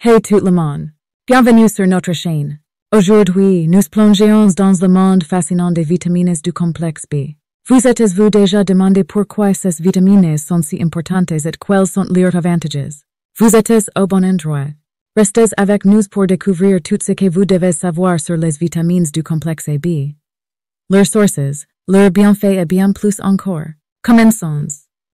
Hey tout le monde. Bienvenue sur notre chaîne. Aujourd'hui, nous plongeons dans le monde fascinant des vitamines du complexe B. Vous êtes-vous déjà demandé pourquoi ces vitamines sont si importantes et quels sont leurs avantages? Vous êtes au bon endroit? Restez avec nous pour découvrir tout ce que vous devez savoir sur les vitamines du complexe B. Leurs sources, leurs bienfaits et bien plus encore. Commençons.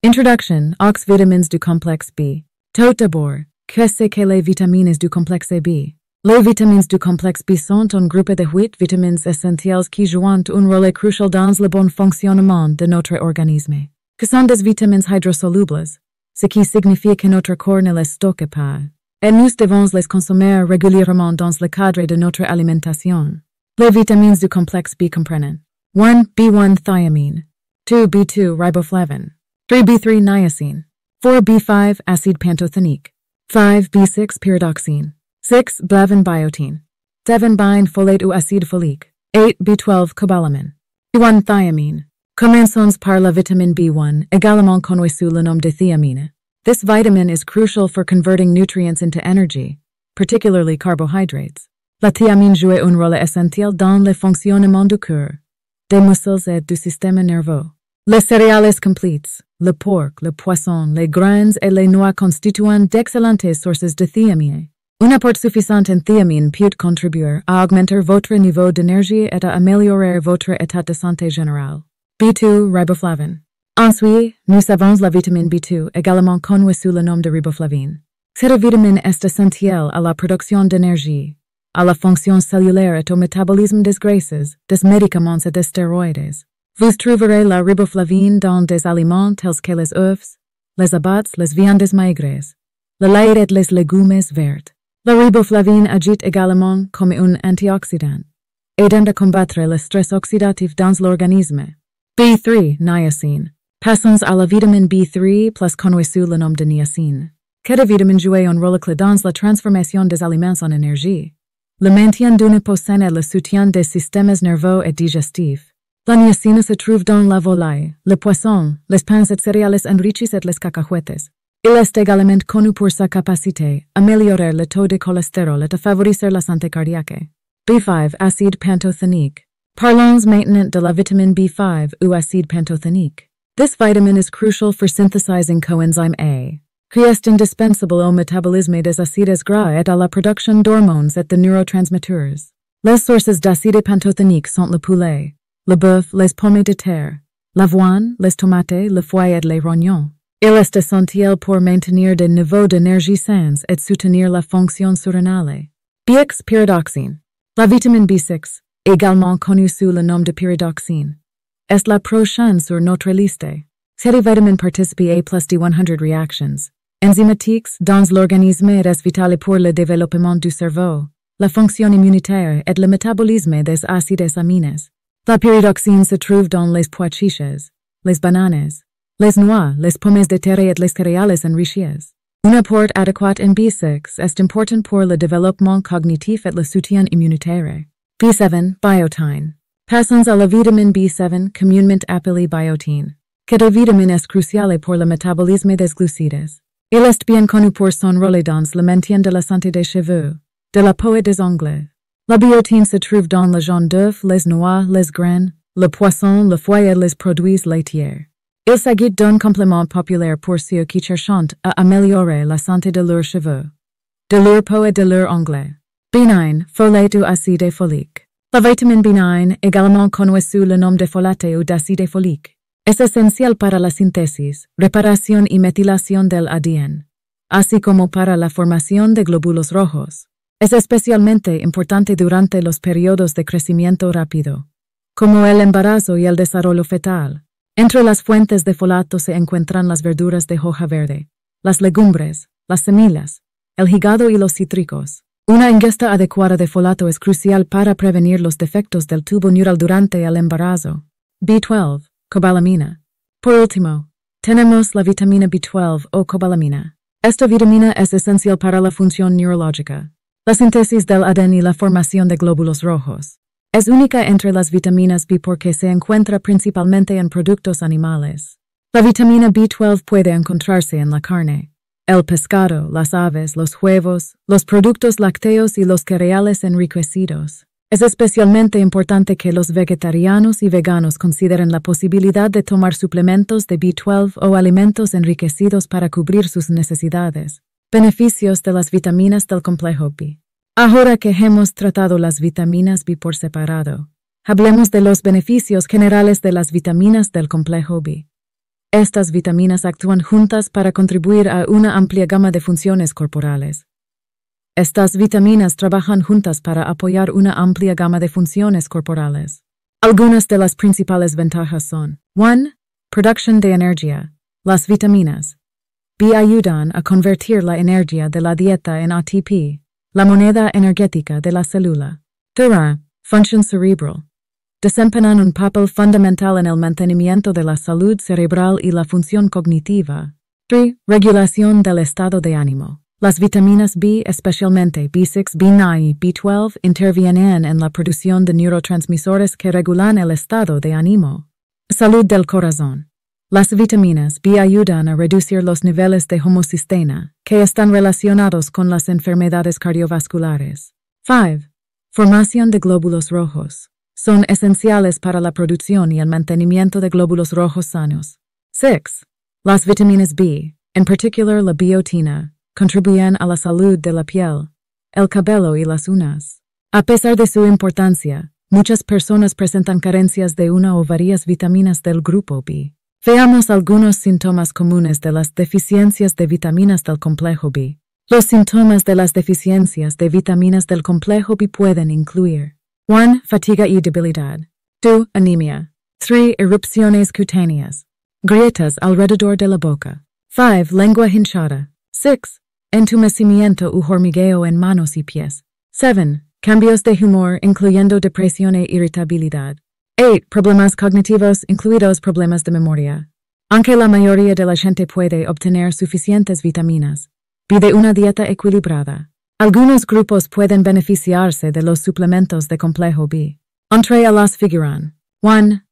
Introduction aux vitamines du complexe B. Tout d'abord, qu'est-ce que les vitamines du complexe B? Les vitamines du complexe B sont un groupe de huit vitamines essentielles qui jouent un rôle crucial dans le bon fonctionnement de notre organisme. Que sont des vitamines hydrosolubles, ce qui signifie que notre corps ne les stocke pas. Et nous devons les consommer régulièrement dans le cadre de notre alimentation. Les vitamines du complexe B comprennent 1. B1 thiamine 2. B2 riboflavin 3. B3 niacin 4. B5 acide pantothenique 5. B6 pyridoxine 6. Blavin biotin 7. Bind folate ou acide folique 8. B12 cobalamin B1 thiamine Commençons par la vitamine B1, également connu sous le nom de thiamine. This vitamin is crucial for converting nutrients into energy, particularly carbohydrates. La thiamine joue un rôle essentiel dans le fonctionnement du cœur, des muscles et du système nerveux. Les céréales complètes, le porc, le poisson, les grains et les noix constituent d'excellentes sources de thiamine. Un apport suffisant en thiamine peut contribuer à augmenter votre niveau d'énergie et à améliorer votre état de santé général. B2 riboflavin. Ensuite, nous avons la vitamine B2, également connue sous le nom de riboflavine. Cette vitamine est essentielle à la production d'énergie, à la fonction cellulaire et au métabolisme des graisses, des médicaments et des stéroïdes. Vous trouverez la riboflavine dans des aliments tels que les œufs, les abats, les viandes maigres, le lait et les légumes verts. La riboflavine agit également comme un antioxydant, aidant à combattre le stress oxydatif dans l'organisme. B3 niacin. Passons à la vitamine B3 plus connue sous le nom de niacin. Cette vitamine joue un rôle clé dans la transformation des aliments en énergie, le maintien d'une peau et le soutien des systèmes nerveux et digestifs. La niacine se trouve dans la volaille, le poisson, les pains et céréales enrichis et les cacahuètes. Il est également connu pour sa capacité à améliorer le taux de cholestérol et à favoriser la santé cardiaque. B5 acide pantothenique. Parlons maintenant de la vitamine B5 ou acide pantothenique. This vitamin is crucial for synthesizing coenzyme A, qui est indispensable au métabolisme des acides gras et à la production d'hormones et de neurotransmetteurs. Les sources d'acide pantothenique sont le poulet, le bœuf, les pommes de terre, l'avoine, les tomates, le foie et les rognons. Il est essentiel pour maintenir des niveaux d'énergie sains et soutenir la fonction surrénale. BX pyridoxine. La vitamine B6, également connue sous le nom de pyridoxine, est la prochaine sur notre liste. Cette vitamine participe à plus de 100 reactions enzymatiques dans l'organisme et est vitale pour le développement du cerveau, la fonction immunitaire et le métabolisme des acides amines. La pyridoxine se trouve dans les pois chiches, les bananes, les noix, les pommes de terre et les céréales enrichies. Un apport adéquat en B6 est important pour le développement cognitif et le soutien immunitaire. B7, biotine. Passons à la vitamine B7, communément appelée biotine. Cette vitamine est cruciale pour le métabolisme des glucides. Il est bien connu pour son rôle dans le maintien de la santé des cheveux, de la peau et des ongles. La biotine se trouve dans le jaune d'œuf, les noix, les graines, le poisson, le foie et les produits laitiers. Il s'agit d'un complément populaire pour ceux qui cherchent à améliorer la santé de leurs cheveux, de leur peau et de leurs ongles. B9, folate ou acide folique. La vitamine B9, également connue sous le nom de folate ou d'acide folique, est essentielle para la síntesis, reparación y metilación del ADN, así como para la formación de glóbulos rojos. Es especialmente importante durante los periodos de crecimiento rápido, como el embarazo y el desarrollo fetal. Entre las fuentes de folato se encuentran las verduras de hoja verde, las legumbres, las semillas, el hígado y los cítricos. Una ingesta adecuada de folato es crucial para prevenir los defectos del tubo neural durante el embarazo. B12, cobalamina. Por último, tenemos la vitamina B12 o cobalamina. Esta vitamina es esencial para la función neurológica la síntesis del ADN y la formación de glóbulos rojos. Es única entre las vitaminas B porque se encuentra principalmente en productos animales. La vitamina B12 puede encontrarse en la carne, el pescado, las aves, los huevos, los productos lácteos y los cereales enriquecidos. Es especialmente importante que los vegetarianos y veganos consideren la posibilidad de tomar suplementos de B12 o alimentos enriquecidos para cubrir sus necesidades. Beneficios de las vitaminas del complejo B. Ahora que hemos tratado las vitaminas B por separado, hablemos de los beneficios generales de las vitaminas del complejo B. Estas vitaminas actúan juntas para contribuir a una amplia gama de funciones corporales. Estas vitaminas trabajan juntas para apoyar una amplia gama de funciones corporales. Algunas de las principales ventajas son 1. Producción de energía. Las vitaminas B ayudan a convertir la energía de la dieta en ATP, la moneda energética de la célula. 2. Función cerebral desempeñan un papel fundamental en el mantenimiento de la salud cerebral y la función cognitiva. 3. Regulación del estado de ánimo. Las vitaminas B, especialmente B6, B9 y B12, intervienen en la producción de neurotransmisores que regulan el estado de ánimo. Salud del corazón. Las vitaminas B ayudan a reducir los niveles de homocisteína, que están relacionados con las enfermedades cardiovasculares. 5. Formación de glóbulos rojos son esenciales para la producción y el mantenimiento de glóbulos rojos sanos. 6. Las vitaminas B, en particular la biotina, contribuyen a la salud de la piel, el cabello y las uñas. A pesar de su importancia, muchas personas presentan carencias de una o varias vitaminas del grupo B. Veamos algunos síntomas comunes de las deficiencias de vitaminas del complejo B. Los síntomas de las deficiencias de vitaminas del complejo B pueden incluir 1. Fatiga y debilidad. 2. Anemia. 3. Erupciones cutáneas. Grietas alrededor de la boca. 5. Lengua hinchada. 6. Entumecimiento u hormigueo en manos y pies. 7. Cambios de humor, incluyendo depresión e irritabilidad. 8. Problemas cognitivos, incluidos problemas de memoria. Aunque la mayoría de la gente puede obtener suficientes vitaminas, pide una dieta equilibrada. Algunos grupos pueden beneficiarse de los suplementos de complejo B. Entre las figuran 1.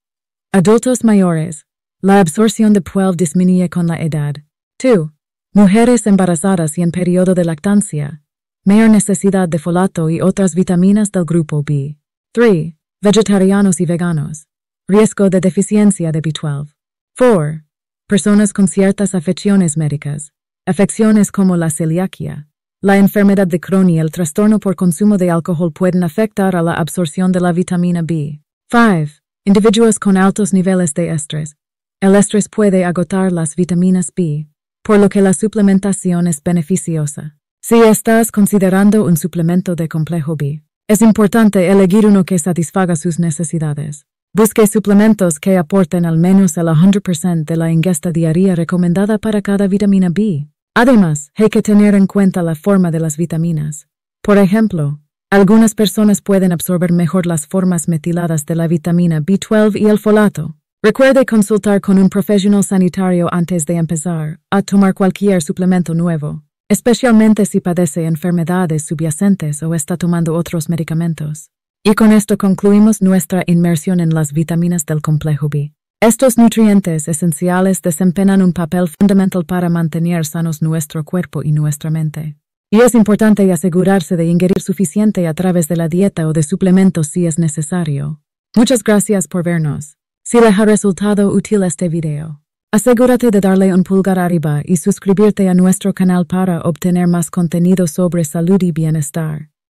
Adultos mayores. La absorción de 12 disminuye con la edad. 2. Mujeres embarazadas y en periodo de lactancia. Mayor necesidad de folato y otras vitaminas del grupo B. 3. Vegetarianos y veganos. Riesgo de deficiencia de B12. 4. Personas con ciertas afecciones médicas. Afecciones como la celiaquia. La enfermedad de Crohn y el trastorno por consumo de alcohol pueden afectar a la absorción de la vitamina B. 5. Individuos con altos niveles de estrés. El estrés puede agotar las vitaminas B, por lo que la suplementación es beneficiosa. Si estás considerando un suplemento de complejo B, es importante elegir uno que satisfaga sus necesidades. Busque suplementos que aporten al menos el 100% de la ingesta diaria recomendada para cada vitamina B. Además, hay que tener en cuenta la forma de las vitaminas. Por ejemplo, algunas personas pueden absorber mejor las formas metiladas de la vitamina B12 y el folato. Recuerde consultar con un profesional sanitario antes de empezar a tomar cualquier suplemento nuevo, especialmente si padece enfermedades subyacentes o está tomando otros medicamentos. Y con esto concluimos nuestra inmersión en las vitaminas del complejo B. Estos nutrientes esenciales desempeñan un papel fundamental para mantener sanos nuestro cuerpo y nuestra mente. Y es importante asegurarse de ingerir suficiente a través de la dieta o de suplementos si es necesario. Muchas gracias por vernos. Si le ha resultado útil este video, asegúrate de darle un pulgar arriba y suscribirte a nuestro canal para obtener más contenido sobre salud y bienestar.